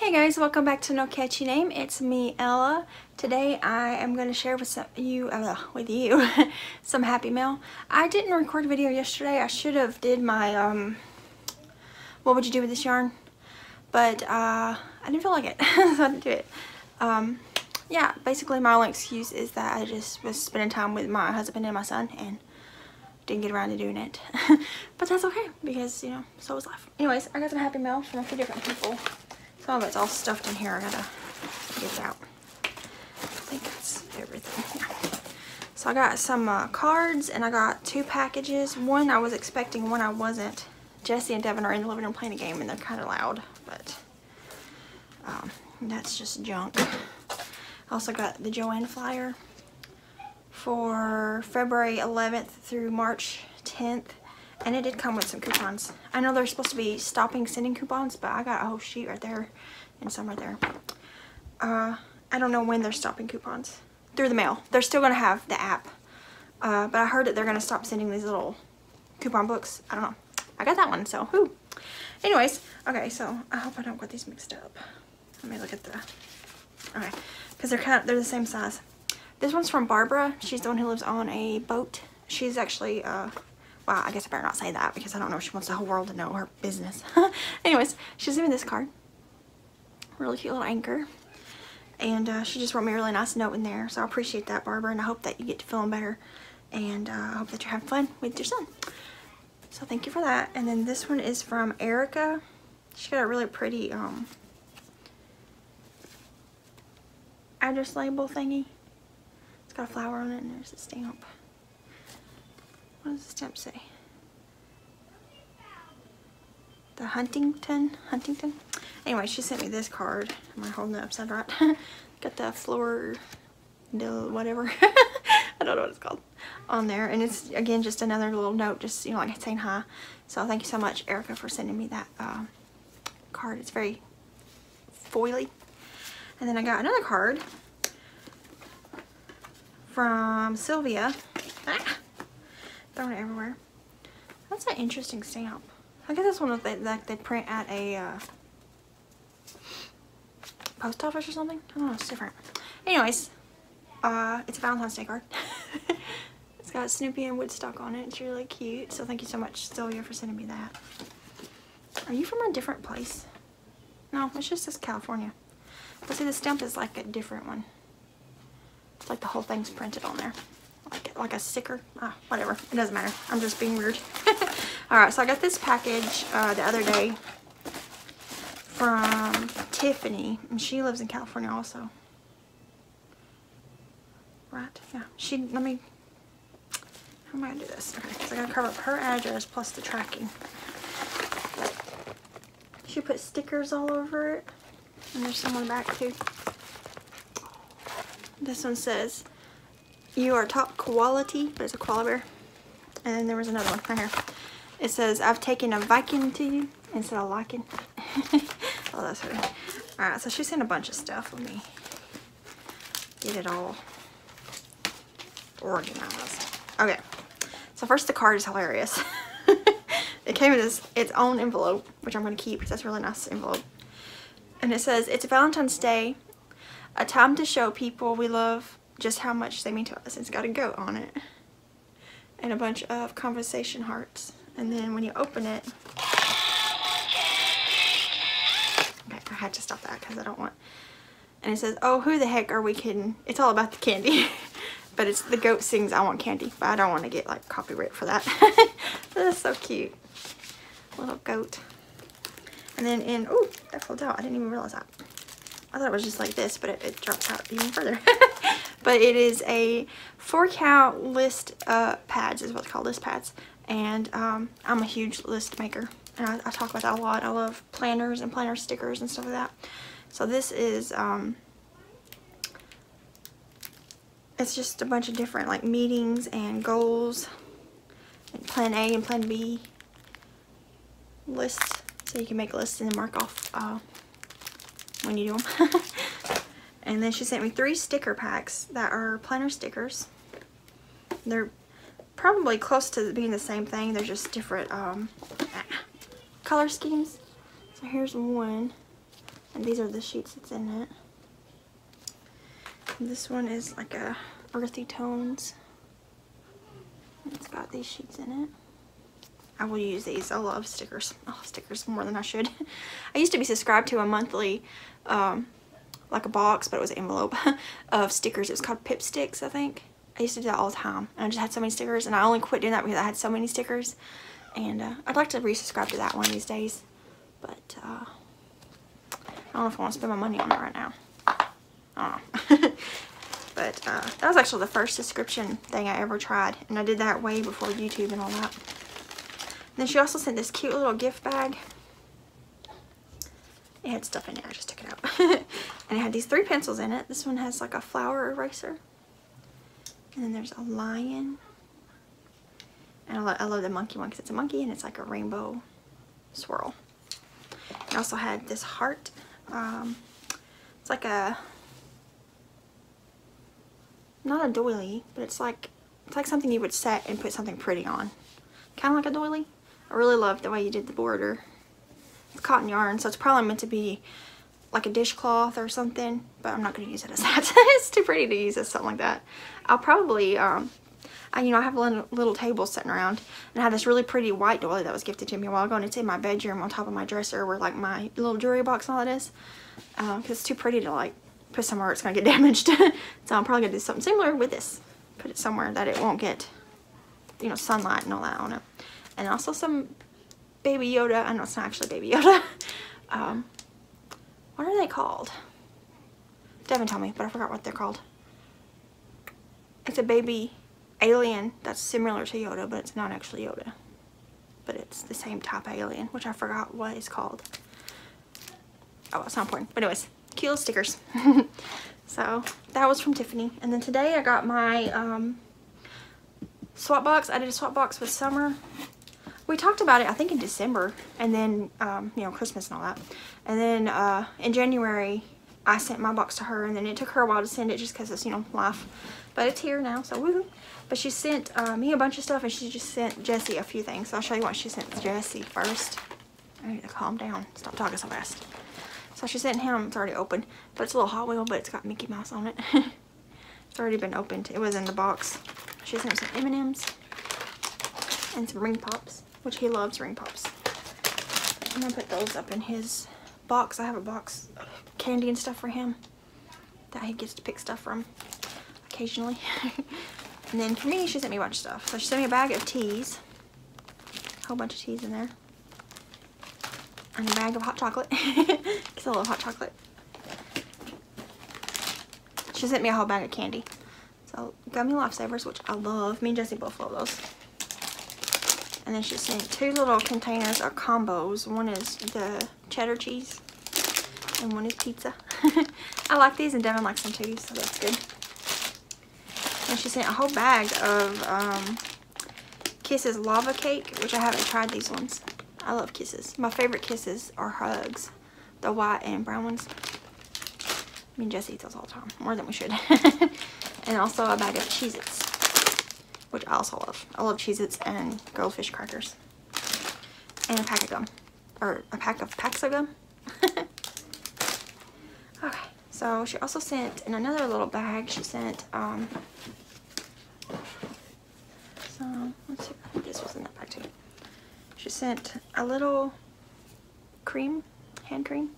Hey guys, welcome back to No Catchy Name. It's me, Ella. Today I am going to share with some, you, uh, with you some Happy Mail. I didn't record a video yesterday. I should have did my, um, what would you do with this yarn? But, uh, I didn't feel like it, so I didn't do it. Um, yeah, basically my only excuse is that I just was spending time with my husband and my son and didn't get around to doing it. but that's okay because, you know, so was life. Anyways, I got some Happy Mail from a few different people. Some of it's all stuffed in here. I gotta get out. I think that's everything. So I got some uh, cards and I got two packages. One I was expecting, one I wasn't. Jesse and Devin are in the living room playing a game and they're kind of loud, but um, that's just junk. I also got the Joann flyer for February 11th through March 10th. And it did come with some coupons. I know they're supposed to be stopping sending coupons, but I got a whole sheet right there and some right there. Uh, I don't know when they're stopping coupons. Through the mail. They're still going to have the app. Uh, but I heard that they're going to stop sending these little coupon books. I don't know. I got that one, so who? Anyways, okay, so I hope I don't get these mixed up. Let me look at the... Okay, because they're kind of, they're the same size. This one's from Barbara. She's the one who lives on a boat. She's actually, uh, well, I guess I better not say that because I don't know if she wants the whole world to know her business. Anyways, she sent me this card. Really cute little anchor. And uh, she just wrote me a really nice note in there. So I appreciate that, Barbara. And I hope that you get to feeling better. And uh, I hope that you're having fun with your son. So thank you for that. And then this one is from Erica. She got a really pretty um, address label thingy. It's got a flower on it and there's a stamp. What does the stamp say? The Huntington, Huntington. Anyway, she sent me this card. Am I holding it upside right? got the floor, the whatever. I don't know what it's called on there. And it's, again, just another little note, just, you know, like saying hi. So thank you so much, Erica, for sending me that uh, card. It's very foily. And then I got another card from Sylvia. Ah, throwing it everywhere. That's an interesting stamp. I guess that's one that they, that they print at a uh, post office or something. I don't know, it's different. Anyways, uh, it's a Valentine's Day card. it's got Snoopy and Woodstock on it. It's really cute. So thank you so much, Sylvia, for sending me that. Are you from a different place? No, it's just this California. But see, the stamp is like a different one. It's like the whole thing's printed on there. Like, like a sticker. Ah, whatever. It doesn't matter. I'm just being weird. Alright, so I got this package uh, the other day from Tiffany. And she lives in California also. Right, yeah. She, let me, how am I going to do this? Okay, so I got to cover up her address plus the tracking. She put stickers all over it. And there's some on the back too. This one says, you are top quality, There's a koala bear. And then there was another one right here. It says, I've taken a Viking to you instead of liking. oh, that's her. Alright, so she sent a bunch of stuff. Let me get it all organized. Okay, so first the card is hilarious. it came in this, its own envelope, which I'm going to keep because that's a really nice envelope. And it says, it's Valentine's Day, a time to show people we love just how much they mean to us. It's got a goat on it. And a bunch of conversation hearts. And then when you open it, okay, I had to stop that because I don't want, and it says, oh, who the heck are we kidding? It's all about the candy. but it's the goat sings I want candy, but I don't want to get like copyright for that. That's so cute. Little goat. And then in, oh, that folds out. I didn't even realize that. I thought it was just like this, but it, it drops out even further. but it is a four count list uh, pads is what's called list pads. And um, I'm a huge list maker. And I, I, talk about that a lot. I love planners and planner stickers and stuff like that. So this is, um, it's just a bunch of different like meetings and goals. And plan A and plan B lists so you can make lists and then mark off uh, when you do them. and then she sent me three sticker packs that are planner stickers. They're probably close to being the same thing. They're just different um, color schemes. So here's one. And these are the sheets that's in it. This one is like a earthy tones. It's got these sheets in it. I will use these. I love stickers. I love stickers more than I should. I used to be subscribed to a monthly, um, like a box, but it was an envelope of stickers. It was called Pipsticks, I think. I used to do that all the time. And I just had so many stickers, and I only quit doing that because I had so many stickers. And uh, I'd like to resubscribe to that one these days. But uh, I don't know if I want to spend my money on it right now. I don't know. but uh, that was actually the first subscription thing I ever tried. And I did that way before YouTube and all that. And then she also sent this cute little gift bag. It had stuff in it. I just took it out. and it had these three pencils in it. This one has like a flower eraser. And then there's a lion. And I, lo I love the monkey one because it's a monkey and it's like a rainbow swirl. It also had this heart. Um, it's like a, not a doily, but it's like, it's like something you would set and put something pretty on. Kind of like a doily. I really love the way you did the border. Cotton yarn, so it's probably meant to be like a dishcloth or something, but I'm not going to use it as that. it's too pretty to use as something like that. I'll probably, um, I, you know, I have a little, little table sitting around, and I have this really pretty white doily that was gifted to me a while ago, and it's in my bedroom on top of my dresser where, like, my little jewelry box and all that is, because um, it's too pretty to, like, put somewhere it's going to get damaged. so I'm probably going to do something similar with this. Put it somewhere that it won't get, you know, sunlight and all that on it and also some Baby Yoda. I know it's not actually Baby Yoda. um, what are they called? Devin told me, but I forgot what they're called. It's a baby alien that's similar to Yoda, but it's not actually Yoda. But it's the same type alien, which I forgot what it's called. Oh, it's not important. But anyways, cute little stickers. so that was from Tiffany. And then today I got my um, swap box. I did a swap box with Summer we talked about it I think in December and then um, you know Christmas and all that. And then uh, in January I sent my box to her and then it took her a while to send it just because it's you know life. But it's here now so woohoo. But she sent uh, me a bunch of stuff and she just sent Jesse a few things. So I'll show you what she sent Jesse first. I need to calm down. Stop talking so fast. So she sent him it's already open but it's a little Hot Wheel but it's got Mickey Mouse on it. It's already been opened. It was in the box. She sent some M&M's and some ring pops which he loves ring pops. I'm gonna put those up in his box. I have a box of candy and stuff for him that he gets to pick stuff from occasionally. and then for me, she sent me a bunch of stuff. So she sent me a bag of teas, a whole bunch of teas in there, and a bag of hot chocolate, because I love hot chocolate. She sent me a whole bag of candy. So gummy lifesavers, which I love. Me and Jesse both love those. And then she sent two little containers or combos. One is the cheddar cheese and one is pizza. I like these and Devin likes them too, so that's good. And she sent a whole bag of um, Kisses Lava Cake, which I haven't tried these ones. I love Kisses. My favorite Kisses are Hugs, the white and brown ones. I mean, Jesse eat those all the time, more than we should. and also a bag of Cheez-Its which I also love. I love Cheez-Its and Goldfish crackers. And a pack of gum. Or a pack of packs of gum. okay, so she also sent, in another little bag, she sent, um, so, let's see, this was in that bag too. She sent a little cream, hand cream.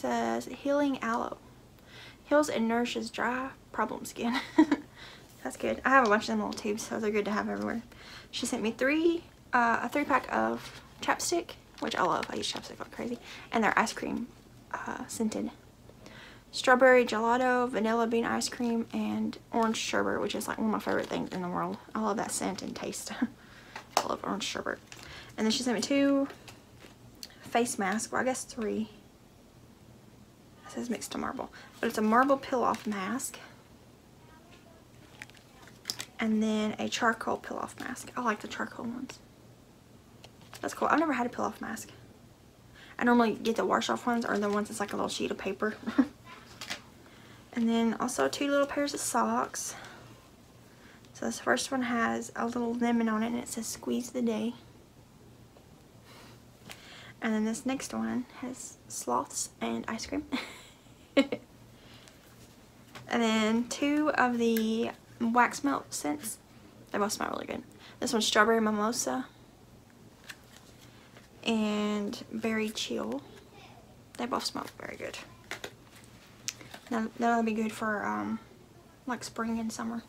says healing aloe. Heals and nourishes dry, problem skin. That's good. I have a bunch of them little tubes, so they're good to have everywhere. She sent me three, uh, a three pack of chapstick, which I love. I use chapstick like crazy. And they're ice cream uh, scented. Strawberry gelato, vanilla bean ice cream, and orange sherbet, which is like one of my favorite things in the world. I love that scent and taste. I love orange sherbet. And then she sent me two face masks, well I guess three. It says mixed to marble. But it's a marble peel-off mask and then a charcoal peel-off mask. I like the charcoal ones. That's cool. I've never had a peel-off mask. I normally get the wash-off ones or the ones that's like a little sheet of paper. and then also two little pairs of socks. So this first one has a little lemon on it and it says squeeze the day. And then this next one has sloths and ice cream. and then two of the wax melt scents. They both smell really good. This one's strawberry mimosa and berry chill. They both smell very good. Now, that'll be good for um, like spring and summer.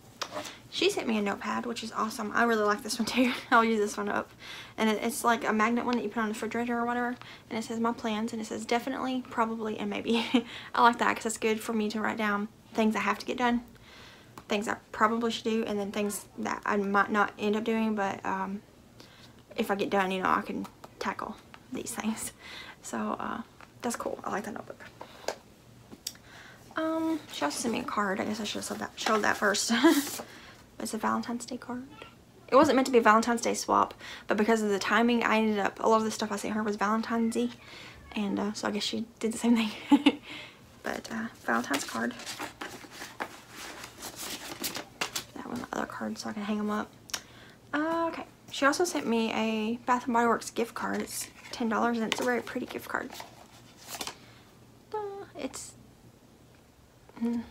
She sent me a notepad, which is awesome. I really like this one too. I'll use this one up. And it, it's like a magnet one that you put on the refrigerator or whatever. And it says my plans and it says definitely, probably, and maybe. I like that because it's good for me to write down things I have to get done. Things I probably should do and then things that I might not end up doing. But um, if I get done, you know, I can tackle these things. So uh, that's cool. I like that notebook. Um, she also sent me a card. I guess I should have that, showed that first. it's a Valentine's Day card. It wasn't meant to be a Valentine's Day swap, but because of the timing, I ended up, a lot of the stuff I sent her was Valentine's Day. And uh, so I guess she did the same thing. but uh, Valentine's card. That one, other cards so I can hang them up. Uh, okay. She also sent me a Bath & Body Works gift card. It's $10 and it's a very pretty gift card. Uh, it's mm,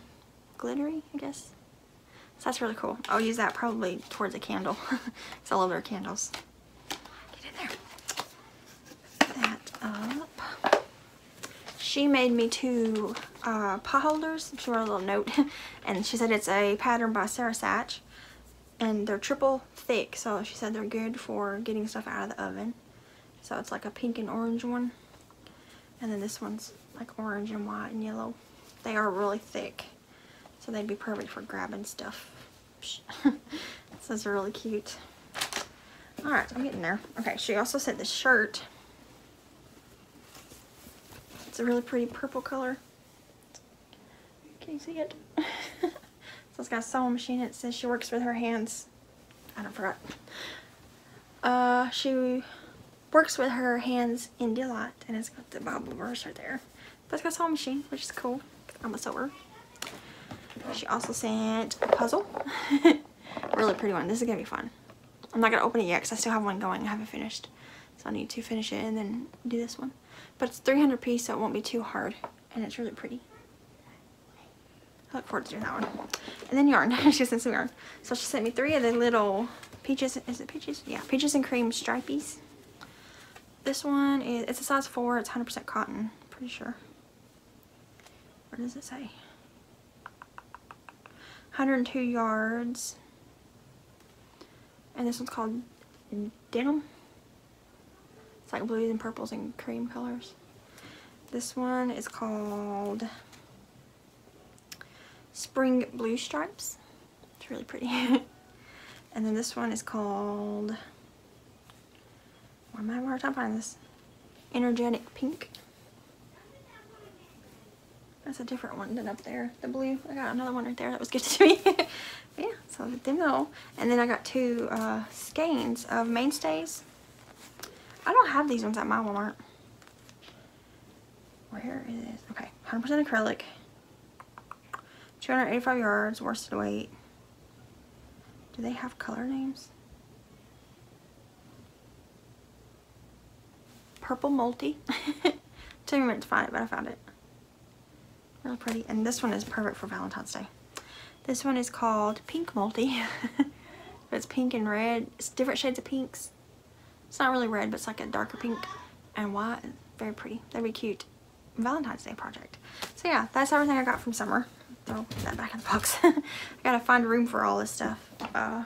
glittery, I guess. So that's really cool. I'll use that probably towards a candle. Because I love their candles. Get in there. that up. She made me two uh, pot holders. She wrote a little note. and she said it's a pattern by Sara Sach. And they're triple thick. So she said they're good for getting stuff out of the oven. So it's like a pink and orange one. And then this one's like orange and white and yellow. They are really thick. So they'd be perfect for grabbing stuff. this is really cute. Alright, I'm getting there. Okay, she also said this shirt. It's a really pretty purple color. Can you see it? so it's got a sewing machine. It says she works with her hands. I don't forgot. Uh, she works with her hands in Delight, and it's got the Bible verse right there. But it's got a sewing machine, which is cool. I'm a sewer. She also sent a puzzle. really pretty one. This is going to be fun. I'm not going to open it yet because I still have one going. I haven't finished. So I need to finish it and then do this one. But it's 300 piece so it won't be too hard. And it's really pretty. Look forward to doing that one. And then yarn. she sent some yarn. So she sent me three of the little peaches. Is it peaches? Yeah. Peaches and cream stripies. This one is, it's a size 4. It's 100% cotton. Pretty sure. What does it say? 102 yards. And this one's called Denim. It's like blues and purples and cream colors. This one is called Spring Blue Stripes. It's really pretty. and then this one is called, why am I having a hard time finding this? Energetic Pink. That's a different one than up there. The blue. I got another one right there that was gifted to me. yeah, so them all. And then I got two uh, skeins of Mainstays. I don't have these ones at my Walmart. Where is it? Okay, 100% acrylic. 285 yards, worsted weight. Do they have color names? Purple multi. Took me a minute to find it, but I found it. Really pretty. And this one is perfect for Valentine's Day. This one is called Pink Multi. it's pink and red. It's different shades of pinks. It's not really red, but it's like a darker pink and white. Very pretty. That'd be cute. Valentine's Day project. So yeah, that's everything I got from summer. Throw that back in the box. I gotta find room for all this stuff. Uh,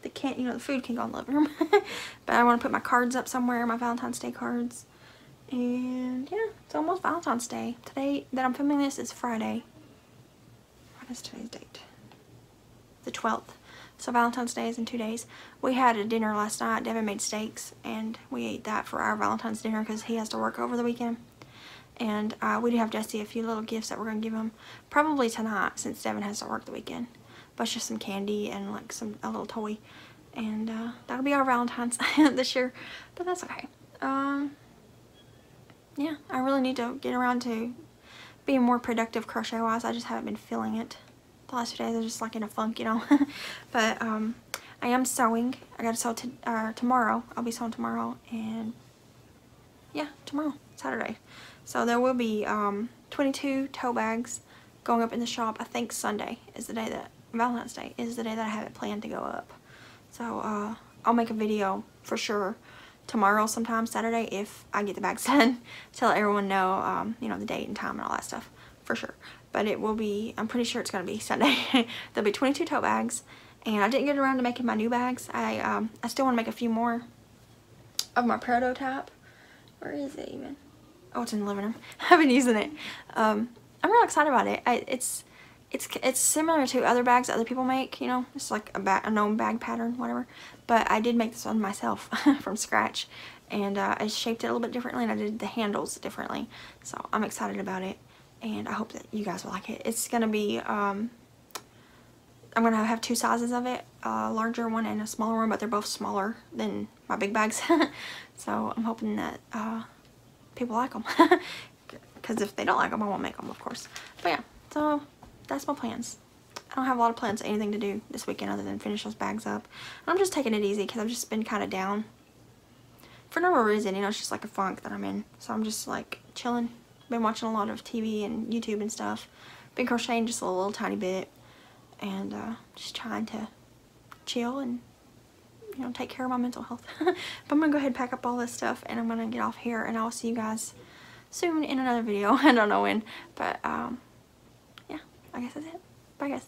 the can't, you know, the food can go in the living room. but I want to put my cards up somewhere, my Valentine's Day cards. And yeah, it's almost Valentine's Day. Today that I'm filming this is Friday. What is today's date? The 12th. So Valentine's Day is in two days. We had a dinner last night. Devin made steaks and we ate that for our Valentine's dinner because he has to work over the weekend. And uh, we do have Jesse a few little gifts that we're going to give him probably tonight since Devin has to work the weekend. But just some candy and like some a little toy. And uh, that'll be our Valentine's this year. But that's okay. Um, yeah, I really need to get around to being more productive crochet wise. I just haven't been feeling it. The last few days I'm just like in a funk, you know. but um, I am sewing. I got to sew uh, tomorrow. I'll be sewing tomorrow and yeah, tomorrow, Saturday. So there will be um, 22 tote bags going up in the shop. I think Sunday is the day that, Valentine's Day is the day that I have it planned to go up. So uh, I'll make a video for sure tomorrow sometime, Saturday, if I get the bags done. to let everyone know, um, you know, the date and time and all that stuff for sure. But it will be, I'm pretty sure it's going to be Sunday. There'll be 22 tote bags. And I didn't get around to making my new bags. I um, I still want to make a few more of my prototype. Where is it even? Oh, it's in the living room. I've been using it. Um, I'm real excited about it. I, it's it's it's similar to other bags other people make. You know, it's like a, bag, a known bag pattern, whatever. But I did make this one myself from scratch, and uh, I shaped it a little bit differently, and I did the handles differently. So I'm excited about it, and I hope that you guys will like it. It's gonna be um, I'm going to have two sizes of it, a larger one and a smaller one, but they're both smaller than my big bags. so I'm hoping that uh, people like them. Because if they don't like them, I won't make them, of course. But yeah, so that's my plans. I don't have a lot of plans, anything to do this weekend other than finish those bags up. I'm just taking it easy because I've just been kind of down. For no reason, you know, it's just like a funk that I'm in. So I'm just like chilling. Been watching a lot of TV and YouTube and stuff. Been crocheting just a little, little tiny bit and uh, just trying to chill and you know take care of my mental health. But I'm gonna go ahead and pack up all this stuff and I'm gonna get off here and I'll see you guys soon in another video. I don't know when but um yeah I guess that's it. Bye guys